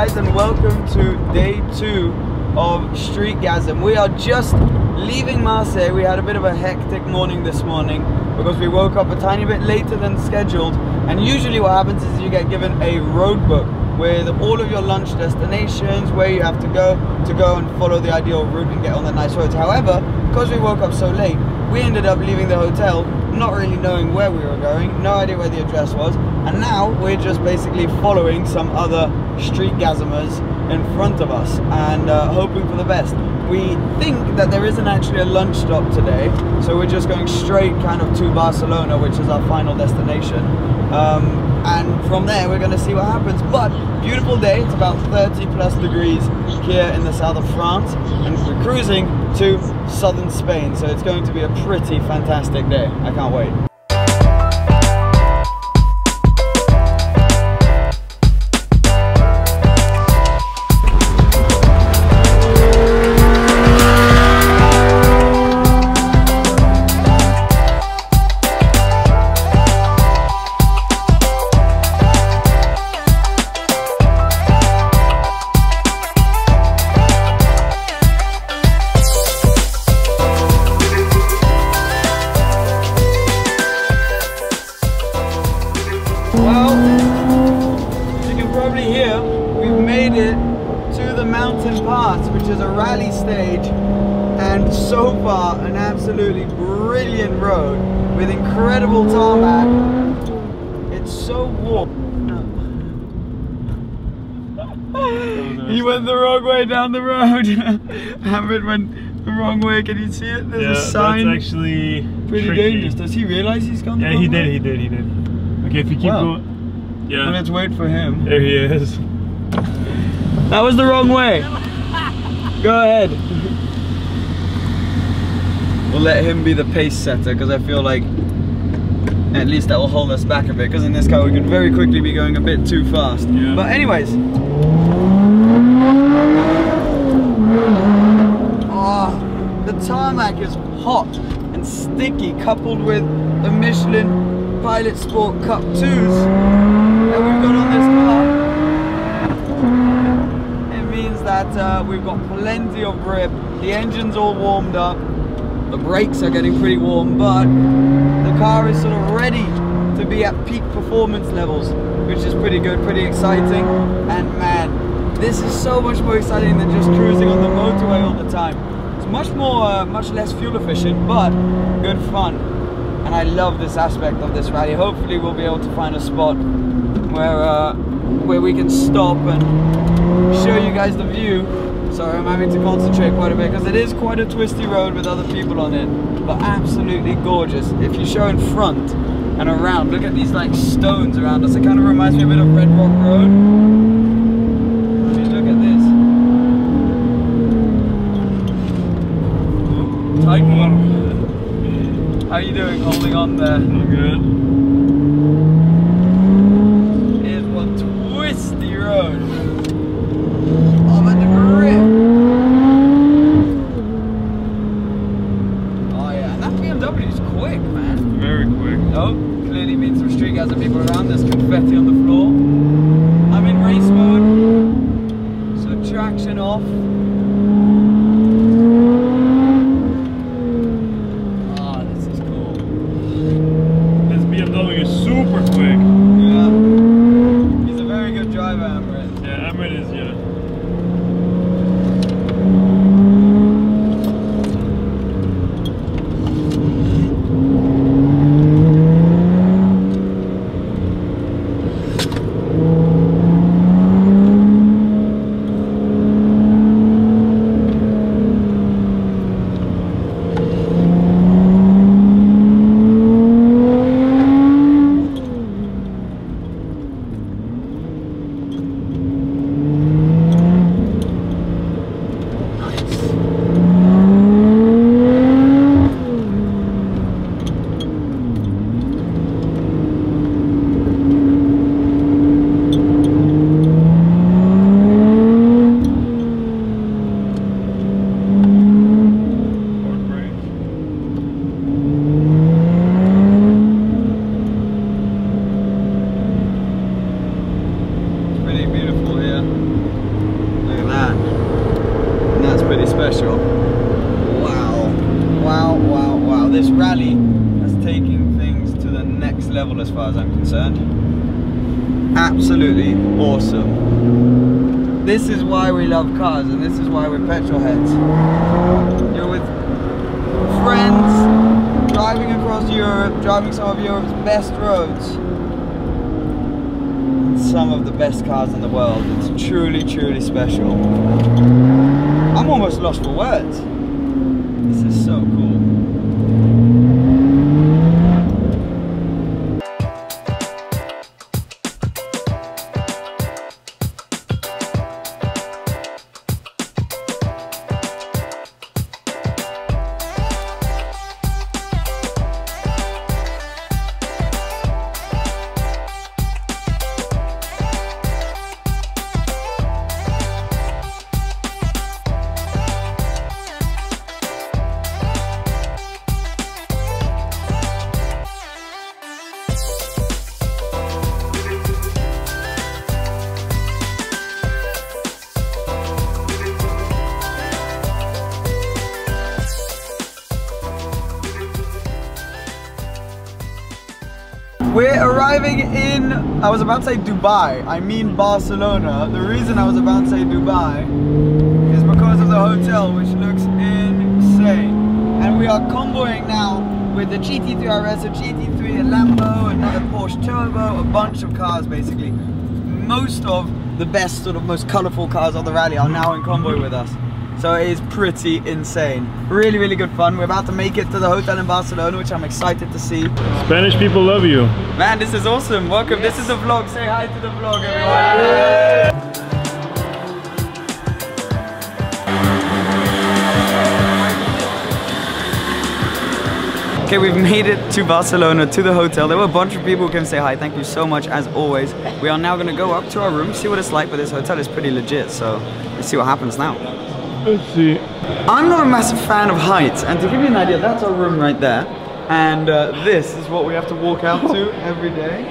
guys and welcome to day two of Streetgasm. We are just leaving Marseille. We had a bit of a hectic morning this morning because we woke up a tiny bit later than scheduled and usually what happens is you get given a road book with all of your lunch destinations, where you have to go to go and follow the ideal route and get on the nice roads. However, because we woke up so late, we ended up leaving the hotel not really knowing where we were going, no idea where the address was, and now we're just basically following some other street gasmers in front of us and uh, hoping for the best. We think that there isn't actually a lunch stop today, so we're just going straight kind of to Barcelona, which is our final destination. Um, and from there we're going to see what happens. But beautiful day it's about 30 plus degrees here in the south of france and we're cruising to southern spain so it's going to be a pretty fantastic day. I can't wait made it to the mountain pass, which is a rally stage, and so far an absolutely brilliant road with incredible tarmac. It's so warm. he went the wrong way down the road. Hamid went the wrong way. Can you see it? There's yeah, a sign. that's actually pretty tricky. dangerous. Does he realize he's gone Yeah, he way? did, he did, he did. Okay, if you keep Wow. going. Yeah. Well, let's wait for him. There he is. That was the wrong way. Go ahead. We'll let him be the pace setter because I feel like at least that will hold us back a bit because in this car we could very quickly be going a bit too fast. Yeah. But anyways. Oh, the tarmac is hot and sticky coupled with the Michelin Pilot Sport Cup 2s that we've got on this car. It means that uh, we've got plenty of grip. The engine's all warmed up. The brakes are getting pretty warm, but the car is sort of ready to be at peak performance levels, which is pretty good, pretty exciting. And man, this is so much more exciting than just cruising on the motorway all the time. It's much more, uh, much less fuel efficient, but good fun. And I love this aspect of this rally. Hopefully we'll be able to find a spot where uh, where we can stop and show you guys the view. Sorry, I'm having to concentrate quite a bit because it is quite a twisty road with other people on it, but absolutely gorgeous. If you show in front and around, look at these like stones around us. It kind of reminds me a bit of Red Rock Road. I mean, look at this. Tight one. How you doing holding on there? pretty special. Wow, wow, wow, wow. This rally is taking things to the next level as far as I'm concerned. Absolutely awesome. This is why we love cars and this is why we're petrol heads. You're with friends, driving across Europe, driving some of Europe's best roads. Some of the best cars in the world. It's truly, truly special. I'm almost lost for words. This is so cool. We're arriving in, I was about to say Dubai, I mean Barcelona. The reason I was about to say Dubai is because of the hotel, which looks insane. And we are comboing now with the GT3 RS, a GT3, a Lambo, another Porsche Turbo, a bunch of cars basically. Most of the best, sort of most colorful cars on the rally are now in convoy with us. So it is pretty insane. Really, really good fun. We're about to make it to the hotel in Barcelona, which I'm excited to see. Spanish people love you. Man, this is awesome. Welcome. This is the vlog. Say hi to the vlog, everyone. Okay, we've made it to Barcelona, to the hotel. There were a bunch of people who came to say hi. Thank you so much, as always. We are now gonna go up to our room, see what it's like, but this hotel is pretty legit, so let's see what happens now. Let's see. I'm not a massive fan of heights, and to give you an idea, that's our room right there. And uh, this is what we have to walk out to every day.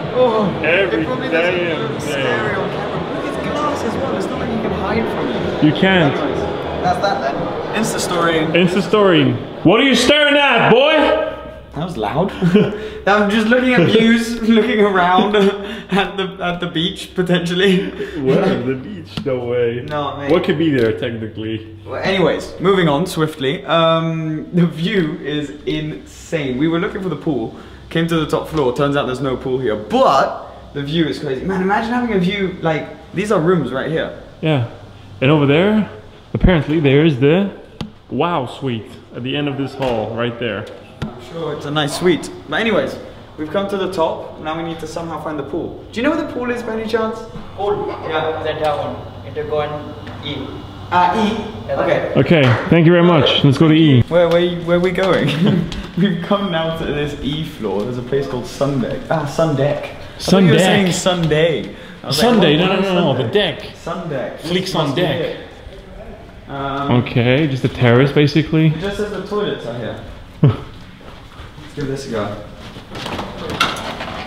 Oh, Every it probably doesn't look scary on camera. Look, it's glass as well. It's not like you can hide from it. You can't. Anyways, that's that then. Insta story. Insta story. What are you staring at, boy? That was loud. I'm just looking at views, looking around at the at the beach potentially. What? the beach? No way. No, mate. What could be there technically? Well, anyways, moving on swiftly. Um, the view is insane. We were looking for the pool, came to the top floor. Turns out there's no pool here, but the view is crazy. Man, imagine having a view like these are rooms right here. Yeah. And over there, apparently there is the wow suite at the end of this hall, right there. I'm sure it's a nice suite. But anyways, we've come to the top. Now we need to somehow find the pool. Do you know where the pool is by any chance? Pool. Yeah. That one. It will go on E. Ah, E. Okay. Okay, thank you very much. Let's go to E. Where, where, where are we going? We've come now to this E floor. There's a place called Sundeck. Ah, Sundeck. I thought you were saying Sunday. I was like, Sunday, what- no, no, no, no, the Sundeck? deck. Sundeck. Fleeks on deck. Um, Okay, just a terrace basically. It just says the toilets are here. Let's give this a go.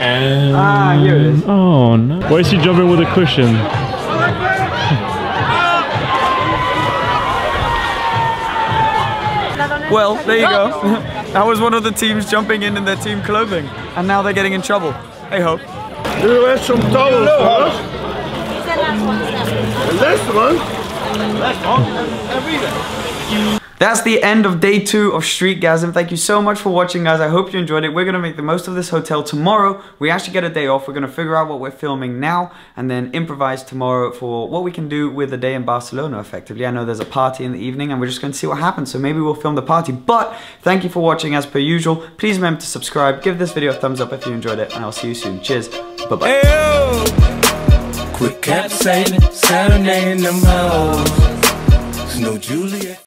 And Ah, here it is. Oh no. Why is he jumping with a cushion? Well, there you go. that was one of the teams jumping in in their team clothing, and now they're getting in trouble. Hey ho. You have some towels for us? The last one? Last one? Every day. That's the end of day two of Streetgasm. Thank you so much for watching, guys. I hope you enjoyed it. We're gonna make the most of this hotel tomorrow. We actually get a day off. We're gonna figure out what we're filming now and then improvise tomorrow for what we can do with the day in Barcelona, effectively. I know there's a party in the evening and we're just gonna see what happens. So maybe we'll film the party. But thank you for watching as per usual. Please remember to subscribe. Give this video a thumbs up if you enjoyed it, and I'll see you soon. Cheers. Bye-bye. Cap saving, no Juliet.